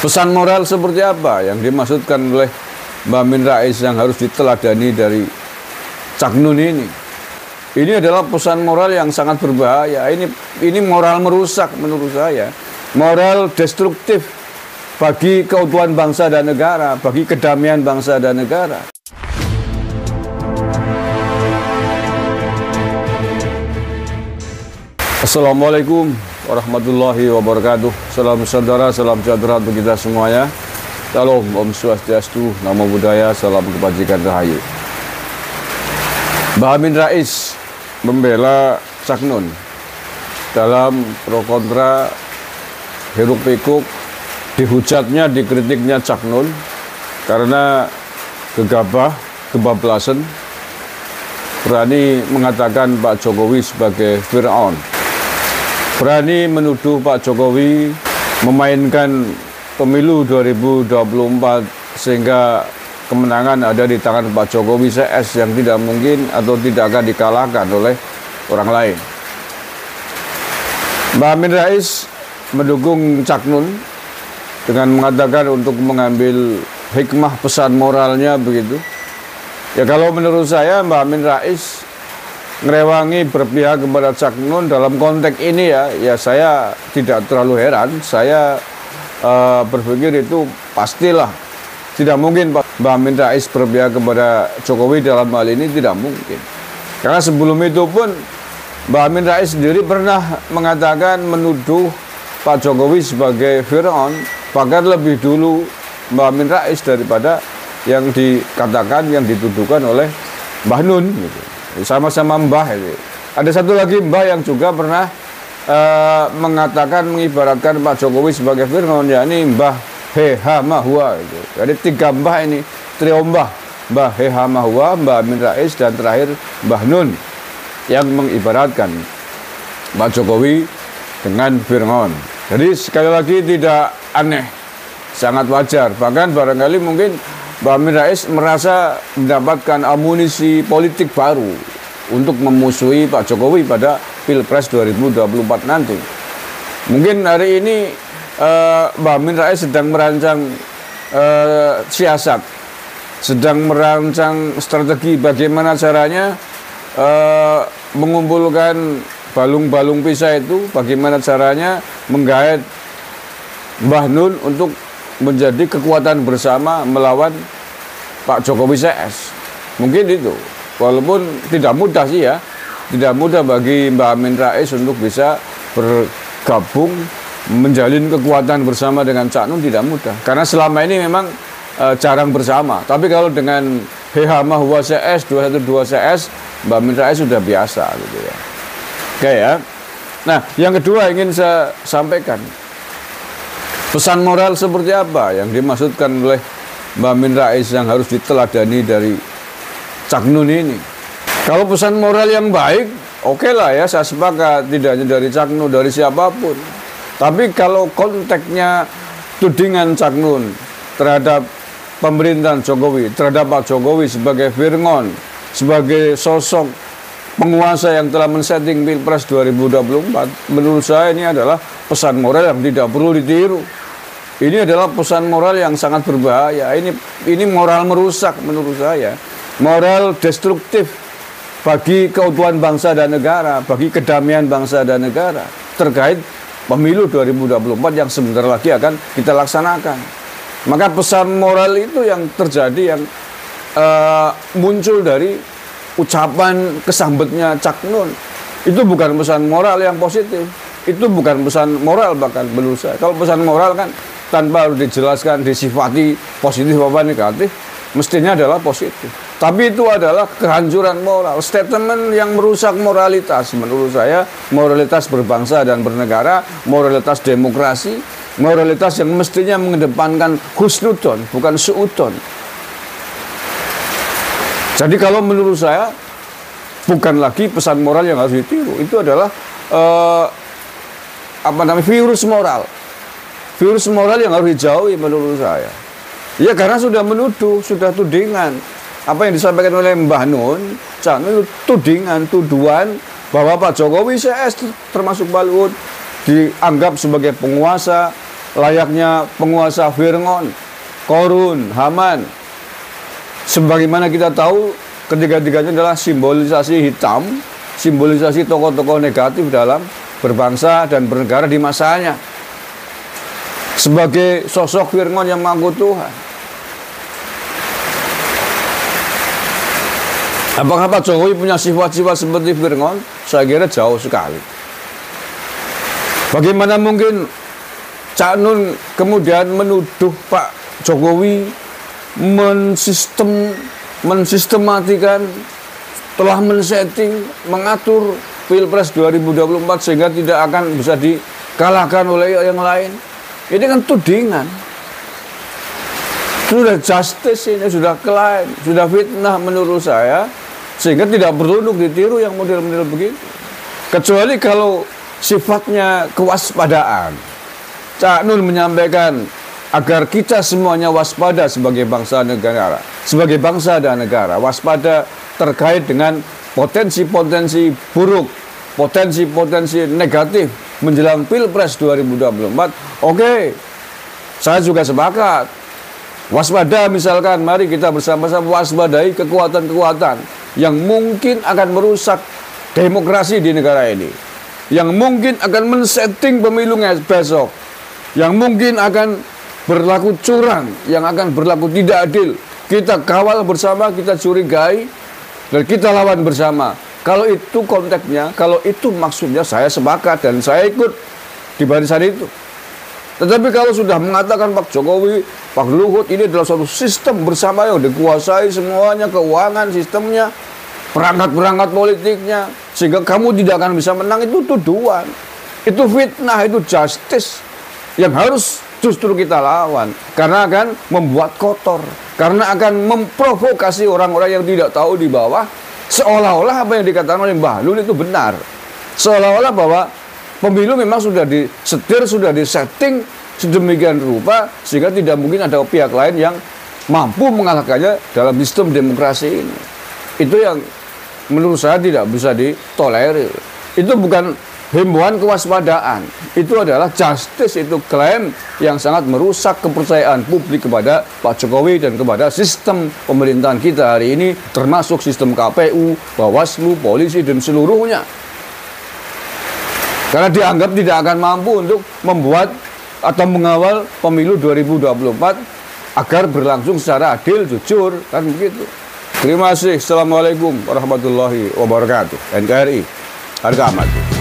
Pesan moral seperti apa yang dimaksudkan oleh Mbak Min Rais yang harus diteladani dari Cak Nun ini? Ini adalah pesan moral yang sangat berbahaya. Ini ini moral merusak menurut saya. Moral destruktif bagi keutuhan bangsa dan negara, bagi kedamaian bangsa dan negara. Assalamualaikum warahmatullahi wabarakatuh. Salam saudara, salam sejahtera untuk kita semuanya. Salam, Om Swastiastu, Namo Buddhaya, salam kebajikan rahayu. Mbah Amin Rais membela Cak Nun dalam pro kontra hiruk pikuk dihujatnya, dikritiknya Cak Nun karena gegabah, kebablasan berani mengatakan Pak Jokowi sebagai Fir'aun berani menuduh Pak Jokowi memainkan pemilu 2024 sehingga kemenangan ada di tangan Pak Jokowi CS yang tidak mungkin atau tidak akan dikalahkan oleh orang lain. Mbak Amin Rais mendukung Cak Nun dengan mengatakan untuk mengambil hikmah pesan moralnya begitu. Ya kalau menurut saya Mbak Amin Rais ngerewangi berpihak kepada Cak Nun dalam konteks ini ya, ya saya tidak terlalu heran. Saya uh, berpikir itu pastilah tidak mungkin Pak Mbak Amin Rais berpihak kepada Jokowi dalam hal ini tidak mungkin. Karena sebelum itu pun Mbak Amin Rais sendiri pernah mengatakan menuduh Pak Jokowi sebagai Fir'aun bahkan lebih dulu Mbak Amin Rais daripada yang dikatakan yang dituduhkan oleh Mbah Nun gitu sama-sama mbah itu. Ada satu lagi mbah yang juga pernah uh, mengatakan mengibaratkan Pak Jokowi sebagai Firman yakni mbah Heha Mahua itu. Jadi tiga mbah ini trio mbah mbah Heha Mahua, mbah Amin Rais dan terakhir mbah Nun yang mengibaratkan Pak Jokowi dengan Firman. Jadi sekali lagi tidak aneh, sangat wajar. Bahkan barangkali mungkin Mbak Amin Rais merasa mendapatkan amunisi politik baru untuk memusuhi Pak Jokowi pada Pilpres 2024 nanti. Mungkin hari ini uh, Mbak Amin Rais sedang merancang uh, siasat, sedang merancang strategi bagaimana caranya uh, mengumpulkan balung-balung pisah itu, bagaimana caranya menggait Mbah Nun untuk menjadi kekuatan bersama melawan Pak Jokowi CS. Mungkin itu. Walaupun tidak mudah sih ya. Tidak mudah bagi Mbak Amin Rais untuk bisa bergabung menjalin kekuatan bersama dengan Cak Nun tidak mudah. Karena selama ini memang e, jarang bersama. Tapi kalau dengan HH Mahwa CS, 212 CS, Mbak Amin Rais sudah biasa gitu ya. Oke ya. Nah, yang kedua ingin saya sampaikan Pesan moral seperti apa yang dimaksudkan oleh Mbak Min Rais yang harus diteladani dari Cak Nun ini? Kalau pesan moral yang baik, oke okay lah ya, saya sepakat. Tidak hanya dari Cak Nun, dari siapa pun. Tapi kalau konteksnya tudingan Cak Nun terhadap pemerintahan Jokowi, terhadap Pak Jokowi sebagai Firngon, sebagai sosok penguasa yang telah men-setting Pilpres 2024, menurut saya ini adalah pesan moral yang tidak perlu ditiru. Ini adalah pesan moral yang sangat berbahaya. Ini ini moral merusak menurut saya. Moral destruktif bagi keutuhan bangsa dan negara, bagi kedamaian bangsa dan negara terkait pemilu 2024 yang sebentar lagi akan kita laksanakan. Maka pesan moral itu yang terjadi yang uh, muncul dari ucapan kesambetnya Cak Nun. Itu bukan pesan moral yang positif. Itu bukan pesan moral bahkan menurut saya. Kalau pesan moral kan tanpa harus dijelaskan disifati positif apa negatif mestinya adalah positif tapi itu adalah kehancuran moral statement yang merusak moralitas menurut saya moralitas berbangsa dan bernegara moralitas demokrasi moralitas yang mestinya mengedepankan husnudon bukan suudon jadi kalau menurut saya bukan lagi pesan moral yang harus ditiru itu adalah uh, apa namanya virus moral virus moral yang harus dijauhi menurut saya. Ya karena sudah menuduh, sudah tudingan. Apa yang disampaikan oleh Mbah Nun, itu tudingan, tuduhan bahwa Pak Jokowi CS termasuk Balut dianggap sebagai penguasa layaknya penguasa Fir'aun, Korun, Haman. Sebagaimana kita tahu ketiga-tiganya adalah simbolisasi hitam, simbolisasi tokoh-tokoh negatif dalam berbangsa dan bernegara di masanya. Sebagai sosok Fir'aun yang mengaku Tuhan. Apakah Pak Jokowi punya sifat-sifat seperti Fir'aun? Saya kira jauh sekali. Bagaimana mungkin Cak Nun kemudian menuduh Pak Jokowi mensistem mensistematikan telah men-setting mengatur Pilpres 2024 sehingga tidak akan bisa dikalahkan oleh yang lain. Ini kan tudingan. Sudah justice ini, sudah klaim, sudah fitnah menurut saya sehingga tidak perlu ditiru yang model-model begitu. Kecuali kalau sifatnya kewaspadaan. Cak Nun menyampaikan agar kita semuanya waspada sebagai bangsa negara, sebagai bangsa dan negara, waspada terkait dengan potensi-potensi buruk, potensi-potensi negatif menjelang Pilpres 2024. Oke, saya juga sepakat. Waspada misalkan, mari kita bersama-sama waspadai kekuatan-kekuatan yang mungkin akan merusak demokrasi di negara ini. Yang mungkin akan men-setting pemilunya besok. Yang mungkin akan berlaku curang, yang akan berlaku tidak adil. Kita kawal bersama, kita curigai, dan kita lawan bersama. Kalau itu konteksnya, kalau itu maksudnya saya sepakat dan saya ikut di barisan itu. Tetapi kalau sudah mengatakan Pak Jokowi, Pak Luhut ini adalah suatu sistem bersama yang dikuasai semuanya, keuangan sistemnya, perangkat-perangkat politiknya, sehingga kamu tidak akan bisa menang itu tuduhan. Itu fitnah, itu justice yang harus justru kita lawan. Karena akan membuat kotor. Karena akan memprovokasi orang-orang yang tidak tahu di bawah. Seolah-olah apa yang dikatakan oleh Mbah Lul itu benar. Seolah-olah bahwa pemilu memang sudah disetir sudah disetting sedemikian rupa sehingga tidak mungkin ada pihak lain yang mampu mengalahkannya dalam sistem demokrasi ini. Itu yang menurut saya tidak bisa ditolerir. Itu bukan himbauan kewaspadaan itu adalah justice itu klaim yang sangat merusak kepercayaan publik kepada Pak Jokowi dan kepada sistem pemerintahan kita hari ini termasuk sistem KPU, Bawaslu, polisi dan seluruhnya. Karena dianggap tidak akan mampu untuk membuat atau mengawal pemilu 2024 agar berlangsung secara adil, jujur, kan begitu. Terima kasih. Assalamualaikum warahmatullahi wabarakatuh. NKRI. Harga mati.